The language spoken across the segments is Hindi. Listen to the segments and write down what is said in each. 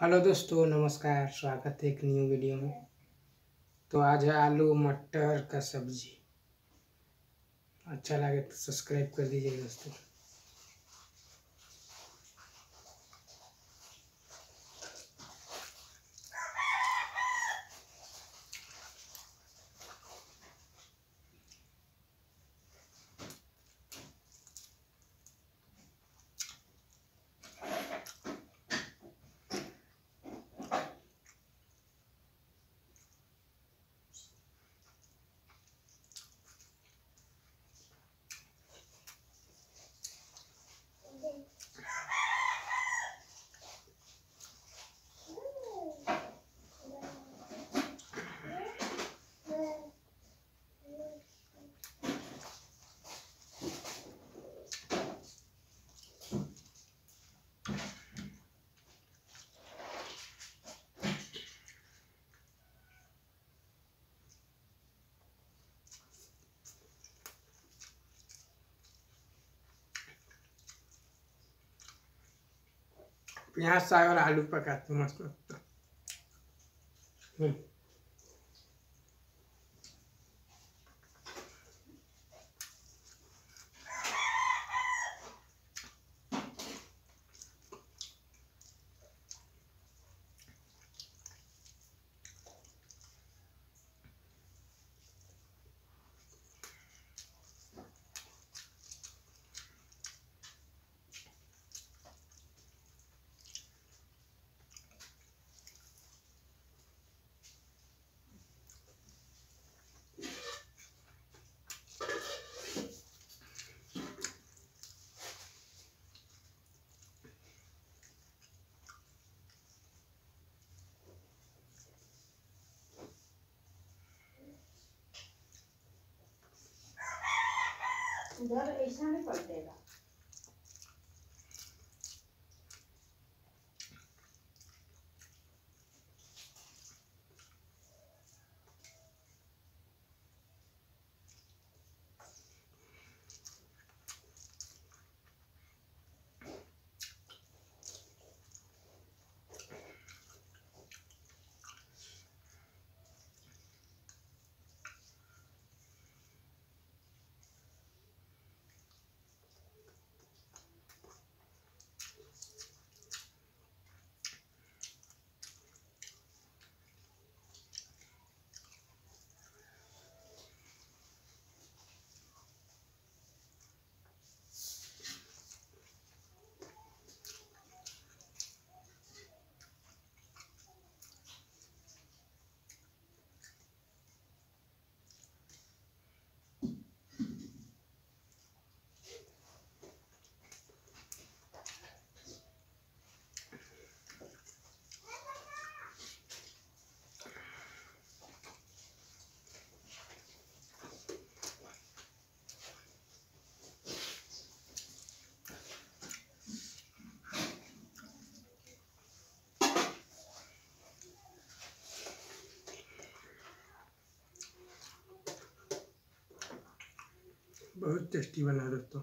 हेलो दोस्तों, नमस्कार, स्वागत है एक न्यू वीडियो में। तो आज है आलू मटर का सब्ज़ी। अच्छा लगे तो सब्सक्राइब कर दीजिए दोस्तों। प्याज साग और आलू पकाते मस्त लगता हम्म उधर ऐसा नहीं पलटेगा बहुत टेस्टी बना दोस्तों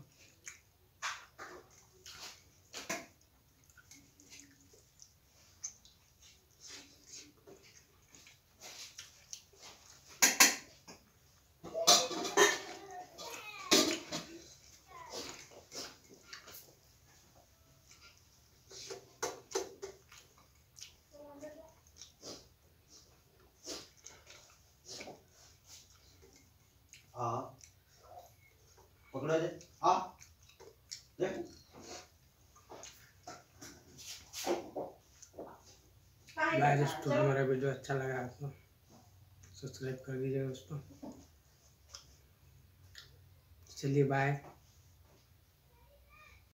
पकड़ो जाए आ देख। लाइक दोस्तों, हमारा वीडियो अच्छा लगा तो सब्सक्राइब कर दीजिए दोस्तों। चलिए बाय